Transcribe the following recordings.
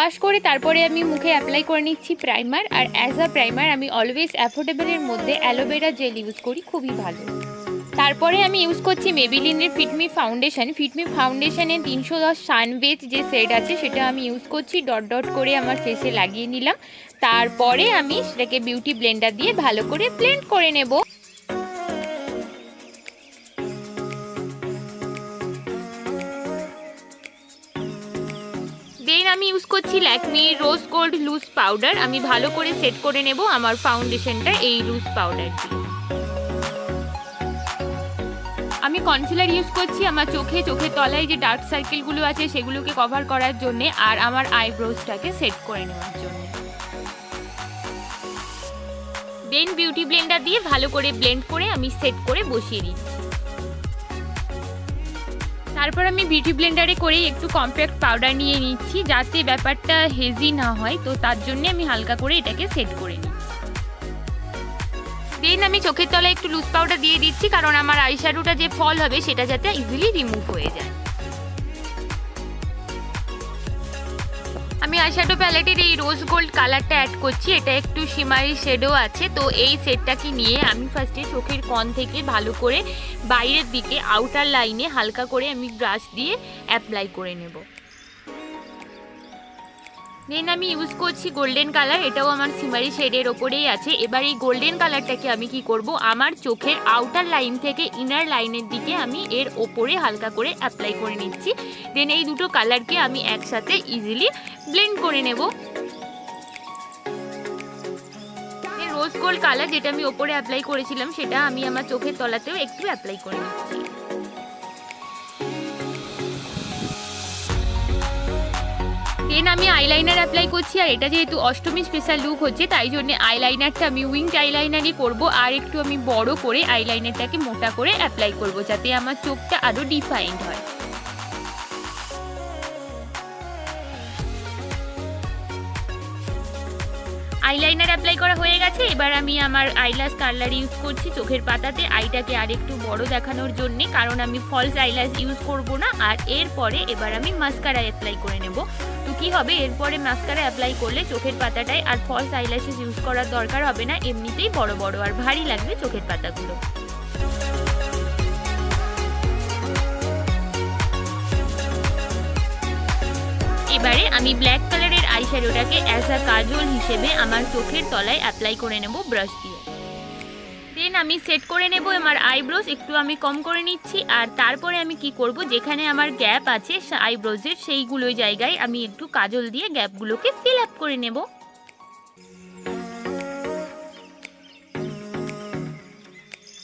Wash করে তারপরে আমি মুখে অ্যাপ্লাই করে নিচ্ছি প্রাইমার আর অ্যাজ আ প্রাইমার আমি অলওয়েজ অ্যাফোর্ডেবলের মধ্যে অ্যালোভেরা জেল ইউজ করি, খুবই ভালো। তারপরে আমি ইউজ করছি মেবিলিনের ফিটমি ফাউন্ডেশন ফিটমি ফাউন্ডেশনে তিনশো দশ সানবেজ যে সেট আছে সেটা আমি ইউজ করছি ডট ডট করে আমার ফেসে লাগিয়ে নিলাম। তারপরে আমি সেটাকে বিউটি ব্লেন্ডার দিয়ে ভালো করে ব্লেন্ড করে নেব। ইউজ করছি Lakme rose gold loose powder আমি ভালো করে সেট করে নেব আমার ফাউন্ডেশনটা এই লুজ পাউডার দিয়ে। আমি কনসিলার ইউজ করছি আমার চোখে চোখের তলায় যে ডার্ক সার্কেলগুলো আছে সেগুলোকে কভার করার জন্যে আর আমার আইব্রোজটাকে সেট করে নেওয়ার জন্য। দেন বিউটি ব্লেন্ডার দিয়ে ভালো করে ব্লেন্ড করে আমি সেট করে বসিয়ে দিচ্ছি। তারপর আমি বিউটি ব্লেন্ডারে করেই একটু কম্প্যাক্ট পাউডার নিয়ে নিচ্ছি, যাতে ব্যাপারটা হেজি না হয়। তো তার জন্য আমি হালকা করে এটাকে সেট করে নিই। দেন আমি চোখের তলায় একটু লুজ পাউডার দিয়ে দিচ্ছি, কারণ আমার আইশ্যাডোটা যে ফল হবে, সেটা যাতে ইজিলি রিমুভ হয়ে যায়। আমি আইশ্যাডো প্যালেটের এই রোজ গোল্ড কালারটা অ্যাড করছি। এটা একটু সিমারি শেডও আছে। তো এই সেটটাকে নিয়ে আমি ফার্স্টে চোখের কন থেকে ভালো করে বাইরের দিকে আউটার লাইনে হালকা করে আমি ব্রাশ দিয়ে অ্যাপ্লাই করে নেব। দেন আমি ইউজ করছি গোল্ডেন কালার এটাও আমার সিমারি শেডের ওপরেই আছে। এবার এই গোল্ডেন কালারটাকে আমি কি করব? আমার চোখের আউটার লাইন থেকে ইনার লাইনের দিকে আমি এর ওপরে হালকা করে অ্যাপ্লাই করে নিচ্ছি। দেন এই দুটো কালারকে আমি একসাথে ইজিলি ব্লেন্ড করে নেব। রোজ গোল্ড কালার যেটা আমি ওপরে অ্যাপ্লাই করেছিলাম, সেটা আমি আমার চোখের তলাতেও একটু অ্যাপ্লাই করে নিচ্ছি। দেন আমি আইলাইনার অ্যাপ্লাই করছি, আর এটা যেহেতু অষ্টমী স্পেশাল লুক হচ্ছে, তাই জন্য আইলাইনারটা আমি উইংড আইলাইনারই করব, আর একটু আমি বড় করে আইলাইনারটাকে মোটা করে অ্যাপ্লাই করব, যাতে আমার চোখটা আরও ডিফাইন্ড হয়। আইলাইনার অ্যাপ্লাই করা হয়ে গেছে, এবার আমি আমার আইলাস কালার ইউজ করছি চোখের পাতাতে, আইটাকে আর একটু বড় দেখানোর জন্যে, কারণ আমি ফলস আইলাস ইউজ করব না, আর এরপরে এবার আমি মাস্কারা অ্যাপ্লাই করে নেব। কী হবে? এরপরে মাস্কারা অ্যাপ্লাই করলে চোখের পাতাটায় আর ফলস আইল্যাশেস ইউজ করার দরকার হবে না। এমনিতেই বড় বড় আর ভারী লাগবে চোখের পাতাগুলো। এবারে আমি ব্ল্যাক কালারের আইশ্যাডোটাকে অ্যাজ আ কাজল হিসেবে আমার চোখের তলায় অ্যাপ্লাই করে নেব ব্রাশ দিয়ে। দেন আমি সেট করে নেব, আমার আইব্রোজ একটু আমি কম করে নিচ্ছি, আর তারপরে আমি কি করব, যেখানে আমার গ্যাপ আছে আইব্রোজের সেইগুলো জায়গায় আমি একটু কাজল দিয়ে গ্যাপগুলোকে ফিল আপ করে নেব।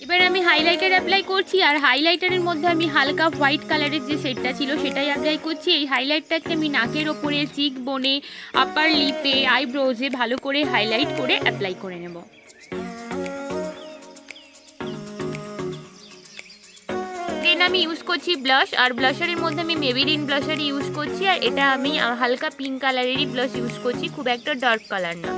এবার আমি হাইলাইটার অ্যাপ্লাই করছি, আর হাইলাইটারের মধ্যে আমি হালকা হোয়াইট কালারের যে শেডটা ছিল, সেটাই অ্যাপ্লাই করছি। এই হাইলাইটটাকে আমি নাকের ওপরে চিক বনে আপার লিপে আইব্রোজে ভালো করে হাইলাইট করে অ্যাপ্লাই করে নেব। দেন আমি ইউজ করছি ব্লাশ আর ব্লাশারের মধ্যে আমি মেবিলিন ব্লাশার ইউজ করছি, আর এটা আমি হালকা পিঙ্ক কালারেরই ব্লাশ ইউজ করছি, খুব একটা ডার্ক কালার না।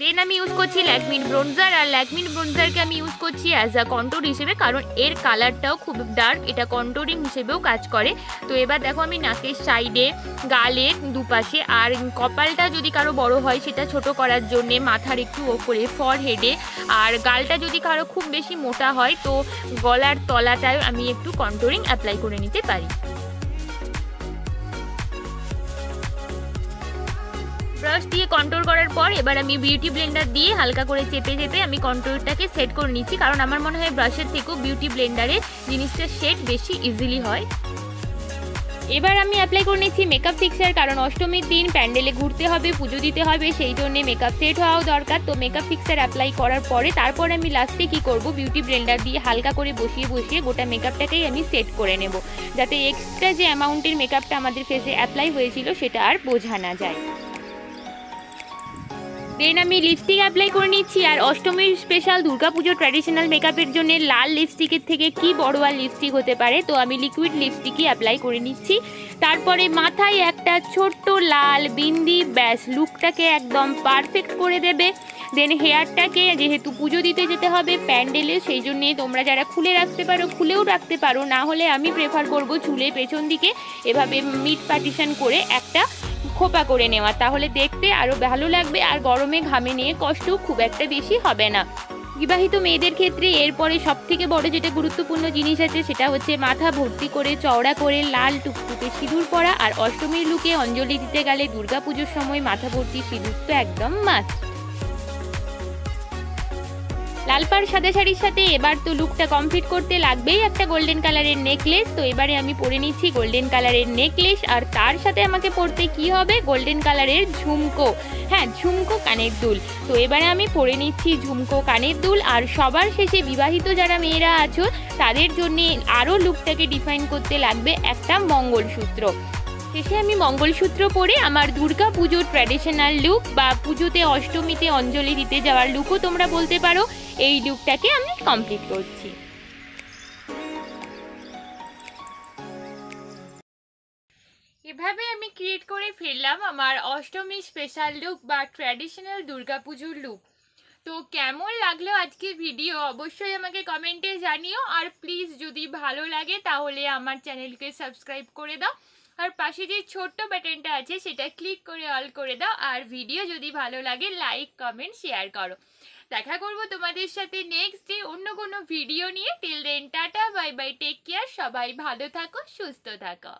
দেন আমি ইউজ করছি ল্যাকমিন ব্রোনজার আর ল্যাকমিন ব্রোনজারকে আমি ইউজ করছি অ্যাজ আ কন্ট্রোল হিসেবে, কারণ এর কালারটাও খুব ডার্ক এটা কন্ট্রোলিং হিসেবেও কাজ করে। তো এবার দেখো আমি নাকের সাইডে গালের দুপাশে, আর কপালটা যদি কারও বড় হয় সেটা ছোট করার জন্যে মাথার একটু ওপরে ফর হেডে আর গালটা যদি কারও খুব বেশি মোটা হয়, তো গলার তলাটায় আমি একটু কন্ট্রোলিং অ্যাপ্লাই করে নিতে পারি। ব্রাশ দিয়ে কন্ট্রোল করার পর এবার আমি বিউটি ব্লেন্ডার দিয়ে হালকা করে চেপে চেপে আমি কন্ট্রোলটাকে সেট করে নিচ্ছি। কারণ আমার মনে হয় ব্রাশের থেকেও বিউটি ব্লেন্ডারে জিনিসটা শেড বেশি ইজিলি হয়। এবার আমি অ্যাপ্লাই করে নিচ্ছি মেকআপ ফিক্সার কারণ অষ্টমীর দিন প্যান্ডেলে ঘুরতে হবে, পুজো দিতে হবে, সেই জন্য মেকআপ সেট হওয়াও দরকার। তো মেকআপ ফিক্সার অ্যাপ্লাই করার পরে তারপর আমি লাস্টে কি করব? বিউটি ব্লেন্ডার দিয়ে হালকা করে বসিয়ে বসিয়ে গোটা মেকআপটাকেই আমি সেট করে নেব। যাতে এক্সট্রা যে অ্যামাউন্টের মেকআপটা আমাদের ফেসে অ্যাপ্লাই হয়েছিল সেটা আর বোঝা না যায়। দেন, আমি লিপস্টিক অ্যাপ্লাই করে নিচ্ছি। আর অষ্টমীর স্পেশাল দুর্গাপুজো ট্র্যাডিশনাল মেকআপের জন্য লাল লিপস্টিকের থেকে কি বড় আর লিপস্টিক হতে পারে? তো আমি লিকুইড লিপস্টিকই অ্যাপ্লাই করে নিচ্ছি। তারপরে মাথায় একটা ছোট্ট লাল বিন্দি ব্যাস লুকটাকে একদম পারফেক্ট করে দেবে। দেন হেয়ারটাকে যেহেতু পুজো দিতে যেতে হবে প্যান্ডেলে, সেই জন্যে তোমরা যারা খুলে রাখতে পারো, খুলেও রাখতে পারো। না হলে আমি প্রেফার করব চুলের পেছন দিকে এভাবে মিট পার্টিশন করে একটা খোপা করে নেওয়া। তাহলে দেখতে আরও ভালো লাগবে আর গরমে ঘামে নিয়ে কষ্টও খুব একটা বেশি হবে না। বিবাহিত মেয়েদের ক্ষেত্রে এরপরে সব থেকে বড় যেটা গুরুত্বপূর্ণ জিনিস আছে, সেটা হচ্ছে মাথা ভর্তি করে, চওড়া করে, লাল টুকটুকে সিঁদুর পরা। আর অষ্টমীর লুকে অঞ্জলি দিতে গেলে দুর্গাপুজোর সময় মাথা ভর্তি সিঁদুর তো একদম মাস্ট লাল পাড় সাদা শাড়ির সাথে এবার তো লুকটা কমপ্লিট করতে লাগবেই একটা গোল্ডেন কালারের নেকলেস তো এবারে আমি পরে নিচ্ছি গোল্ডেন কালারের নেকলেস আর তার সাথে আমাকে পরতে কি হবে? গোল্ডেন কালারের ঝুমকো। হ্যাঁ ঝুমকো কানের দুল। তো এবারে আমি পরে নিচ্ছি ঝুমকো কানের দুল। আর সবার শেষে বিবাহিত যারা মেয়েরা আছো, তাদের জন্যে আরও লুকটাকে ডিফাইন করতে লাগবে একটা মঙ্গলসূত্র। শেষে আমি মঙ্গলসূত্র পরে আমার দুর্গা পুজোর ট্র্যাডিশনাল লুক বা পুজোতে অষ্টমীতে অঞ্জলি দিতে যাওয়ার লুকও তোমরা বলতে পারো। এই লুকটাকে আমি কমপ্লিট করছি। এভাবে আমি ক্রিয়েট করে ফেললাম আমার অষ্টমী স্পেশাল লুক বা ট্র্যাডিশনাল দুর্গাপুজোর লুক তো কেমন লাগল আজকের ভিডিও অবশ্যই আমাকে কমেন্টে জানিও। আর প্লিজ যদি ভালো লাগে তাহলে আমার চ্যানেলকে সাবস্ক্রাইব করে দাও। আর পাশে যে ছোট্ট বাটনটা আছে, সেটা ক্লিক করে অল করে দাও। আর ভিডিও যদি ভালো লাগে লাইক কমেন্ট শেয়ার করো। দেখা করব তোমাদের সাথে নেক্সট ডে অন্য কোনো ভিডিও নিয়ে। Till then tata bye bye take care সবাই ভালো থাকো, সুস্থ থাকো।